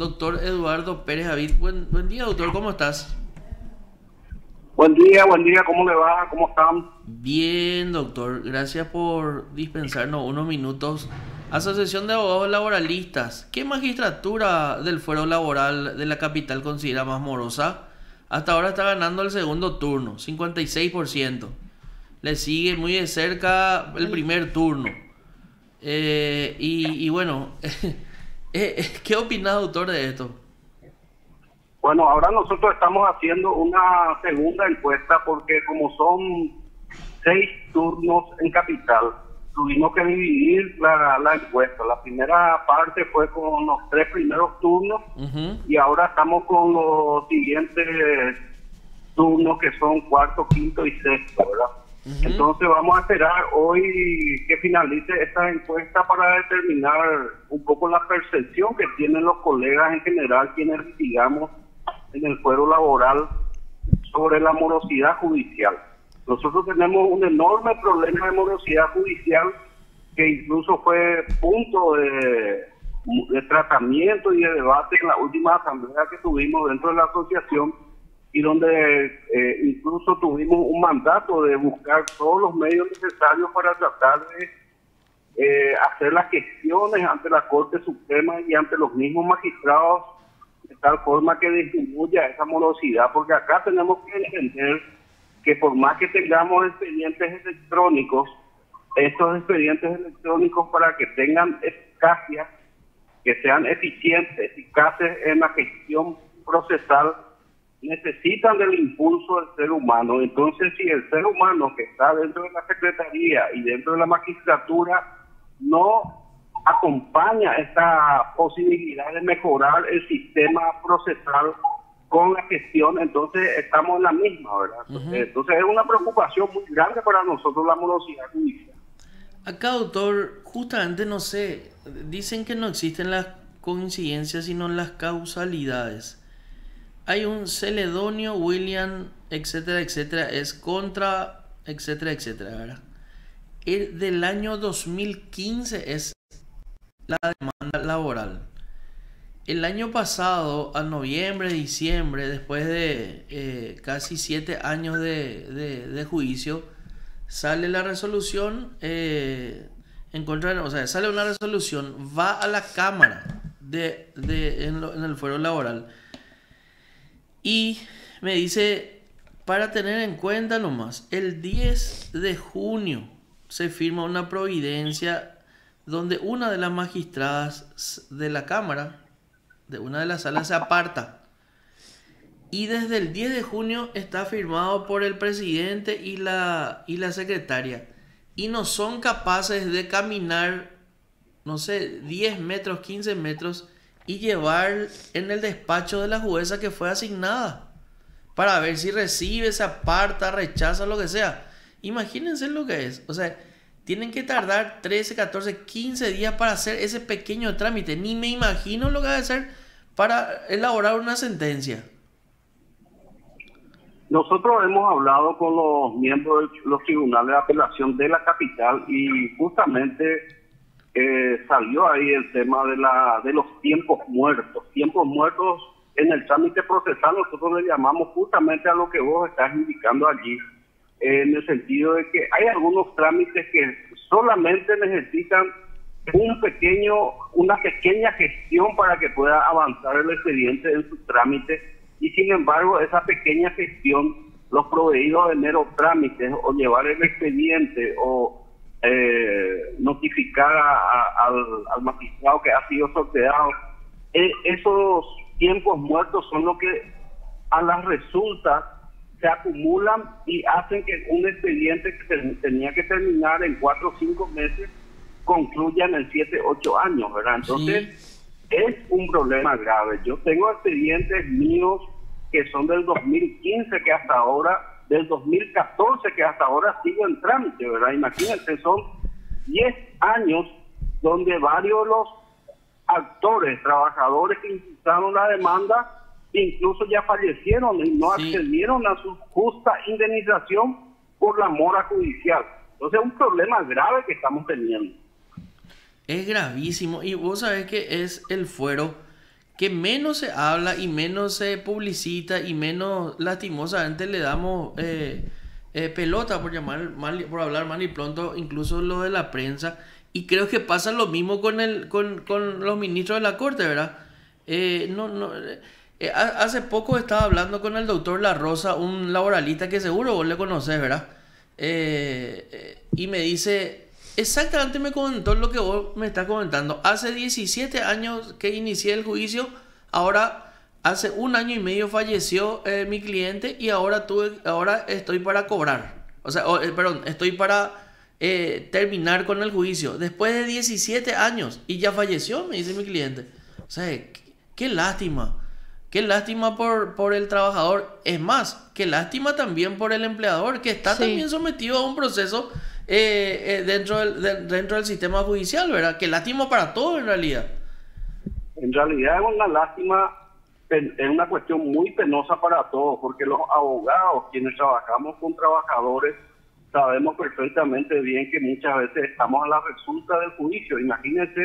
doctor Eduardo Pérez David. Buen, buen día, doctor, ¿cómo estás? Buen día, buen día, ¿cómo le va? ¿Cómo están? Bien, doctor, gracias por dispensarnos unos minutos. Asociación de Abogados Laboralistas, ¿qué magistratura del fuero laboral de la capital considera más morosa? Hasta ahora está ganando el segundo turno, 56%. Le sigue muy de cerca el primer turno. Eh, y, y, bueno, eh, ¿qué opina, doctor, de esto? Bueno, ahora nosotros estamos haciendo una segunda encuesta porque como son seis turnos en capital, tuvimos que dividir la, la encuesta. La primera parte fue con los tres primeros turnos y ahora estamos con los siguientes turnos que son cuarto, quinto y sexto, ¿verdad? Entonces vamos a esperar hoy que finalice esta encuesta para determinar un poco la percepción que tienen los colegas en general, quienes litigamos en el fuero laboral sobre la morosidad judicial. Nosotros tenemos un enorme problema de morosidad judicial que incluso fue punto de, tratamiento y de debate en la última asamblea que tuvimos dentro de la asociación y donde eh, incluso tuvimos un mandato de buscar todos los medios necesarios para tratar de eh, hacer las gestiones ante la Corte Suprema y ante los mismos magistrados de tal forma que disminuya esa morosidad, porque acá tenemos que entender que por más que tengamos expedientes electrónicos, estos expedientes electrónicos para que tengan eficacia, que sean eficientes, eficaces en la gestión procesal, necesitan del impulso del ser humano. Entonces, si el ser humano que está dentro de la Secretaría y dentro de la magistratura no acompaña esta posibilidad de mejorar el sistema procesal con la gestión, entonces estamos en la misma, ¿verdad? Entonces es una preocupación muy grande para nosotros la morosidad judicial. Acá, doctor, justamente no sé, dicen que no existen las coincidencias, sino las causalidades. Hay un Celedonio, William, etcétera, etcétera, es contra, etcétera, etcétera, ¿verdad? El del año 2015 es la demanda laboral. El año pasado, a noviembre, diciembre, después de eh, casi siete años de, juicio, sale la resolución eh, o sea, sale una resolución, va a la Cámara de, en, en el fuero laboral y me dice, para tener en cuenta nomás, el 10 de junio se firma una providencia donde una de las magistradas de la Cámara, de una de las salas, se aparta. Y desde el 10 de junio está firmado por el presidente y la, y la secretaria. Y no son capaces de caminar, no sé, 10 metros, 15 metros y llevar en el despacho de la jueza que fue asignada. Para ver si recibe, se aparta, rechaza, lo que sea. Imagínense lo que es. O sea, tienen que tardar 13, 14, 15 días para hacer ese pequeño trámite. Ni me imagino lo que va a hacer para elaborar una sentencia. Nosotros hemos hablado con los miembros de los tribunales de apelación de la capital y justamente eh, salió ahí el tema de, la, de los tiempos muertos. Tiempos muertos en el trámite procesal nosotros le llamamos justamente a lo que vos estás indicando allí en el sentido de que hay algunos trámites que solamente necesitan un pequeño, una pequeña gestión para que pueda avanzar el expediente en su trámite y sin embargo esa pequeña gestión, los proveídos de mero trámites o llevar el expediente o eh, notificar al, magistrado que ha sido sorteado, e, esos tiempos muertos son lo que a las resultas se acumulan y hacen que un expediente que tenía que terminar en cuatro o cinco meses concluya en siete, ocho años, ¿verdad? Entonces, es un problema grave. Yo tengo expedientes míos que son del 2015 que hasta ahora, del 2014 que hasta ahora sigo en trámite, ¿verdad? Imagínense, son 10 años donde varios de los actores, trabajadores que impulsaron la demanda, incluso ya fallecieron y no accedieron a su justa indemnización por la mora judicial. Entonces es un problema grave que estamos teniendo. Es gravísimo y vos sabés que es el fuero que menos se habla y menos se publicita y menos lastimosamente le damos eh, eh, pelota por llamar mal, por hablar mal y pronto incluso lo de la prensa. Y creo que pasa lo mismo con el con, con los ministros de la corte verdad eh, no no hace poco estaba hablando con el doctor La Rosa un laboralista que seguro vos le conoces verdad y me dice exactamente me comentó lo que vos me estás comentando. Hace 17 años que inicié el juicio, ahora hace un año y medio falleció eh, mi cliente y ahora tuve, ahora estoy para cobrar. O sea, eh, perdón, estoy para eh, terminar con el juicio. Después de 17 años y ya falleció, me dice mi cliente. O sea, qué, lástima. Qué lástima por, por el trabajador. Es más, qué lástima también por el empleador que está también sometido a un proceso eh, eh, dentro, del, dentro del sistema judicial, ¿verdad? Que lástima para todo en realidad. En realidad es una lástima, es una cuestión muy penosa para todos, porque los abogados, quienes trabajamos con trabajadores, sabemos perfectamente bien que muchas veces estamos a la resulta del juicio. Imagínense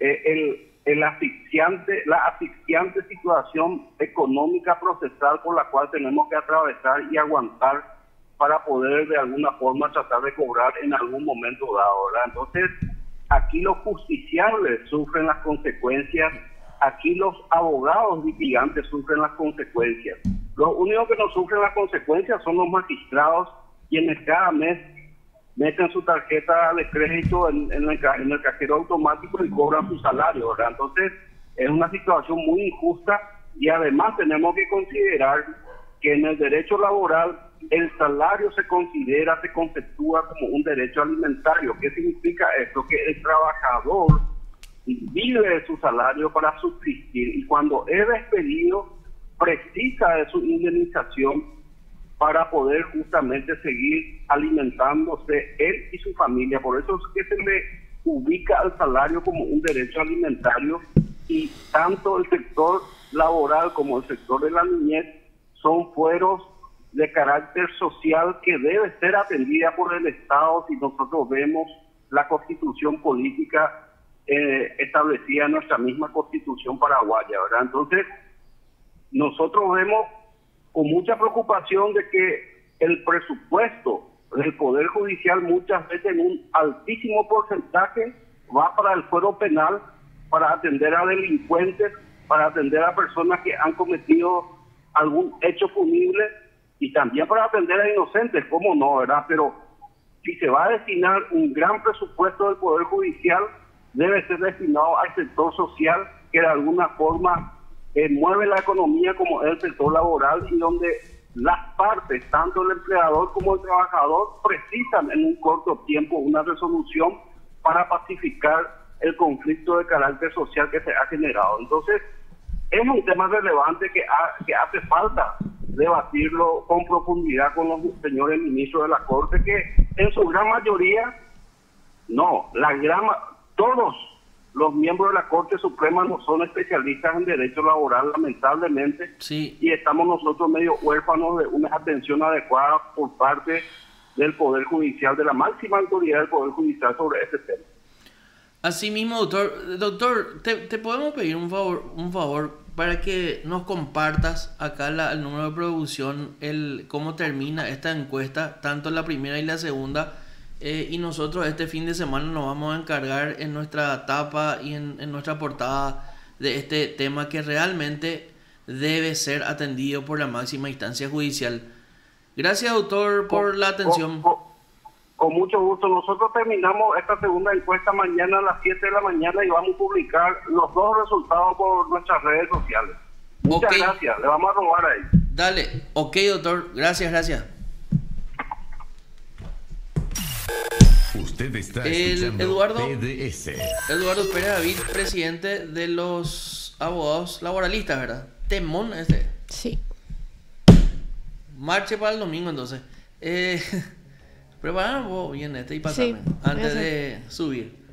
eh, el, el asfixiante, la asfixiante situación económica procesal por la cual tenemos que atravesar y aguantar para poder de alguna forma tratar de cobrar en algún momento dado. Entonces, aquí los justiciables sufren las consecuencias, aquí los abogados litigantes sufren las consecuencias. Los únicos que no sufren las consecuencias son los magistrados, quienes cada mes meten su tarjeta de crédito en, el, en cajero automático y cobran su salario. Entonces, es una situación muy injusta y además tenemos que considerar que en el derecho laboral el salario se considera, se conceptúa como un derecho alimentario. ¿Qué significa esto? Que el trabajador vive de su salario para subsistir y cuando es despedido precisa de su indemnización para poder justamente seguir alimentándose él y su familia. Por eso es que se le ubica al salario como un derecho alimentario y tanto el sector laboral como el sector de la niñez son fueros de carácter social que debe ser atendida por el Estado si nosotros vemos la constitución política eh, establecida en nuestra misma constitución paraguaya, ¿verdad? Entonces, nosotros vemos con mucha preocupación de que el presupuesto del Poder Judicial muchas veces en un altísimo porcentaje va para el fuero penal, para atender a delincuentes, para atender a personas que han cometido algún hecho punible y también para atender a inocentes, ¿cómo no, verdad? Pero si se va a destinar un gran presupuesto del Poder Judicial, debe ser destinado al sector social que de alguna forma eh, mueve la economía como es el sector laboral y donde las partes, tanto el empleador como el trabajador, precisan en un corto tiempo una resolución para pacificar el conflicto de carácter social que se ha generado. Entonces, es un tema relevante que, que hace falta debatirlo con profundidad con los señores ministros de la Corte, que en su gran mayoría, no, la gran, todos los miembros de la Corte Suprema no son especialistas en derecho laboral, lamentablemente, sí. y estamos nosotros medio huérfanos de una atención adecuada por parte del Poder Judicial, de la máxima autoridad del Poder Judicial sobre este tema. Así mismo, doctor, doctor, te, te podemos pedir un favor, un favor para que nos compartas acá el número de producción, el cómo termina esta encuesta, tanto la primera y la segunda. Eh, y nosotros este fin de semana nos vamos a encargar en nuestra tapa y en, nuestra portada de este tema que realmente debe ser atendido por la máxima instancia judicial. Gracias, doctor, por la atención. Con mucho gusto. Nosotros terminamos esta segunda encuesta mañana a las 7 de la mañana y vamos a publicar los dos resultados por nuestras redes sociales. Muchas gracias. Le vamos a robar ahí. Dale. Ok, doctor. Gracias, gracias. Usted está El Eduardo, Eduardo Pérez David, presidente de los abogados laboralistas, ¿verdad? Temón este. Sí. Marche para el domingo entonces. Eh, Prepara vos bien este y pasame antes de subir.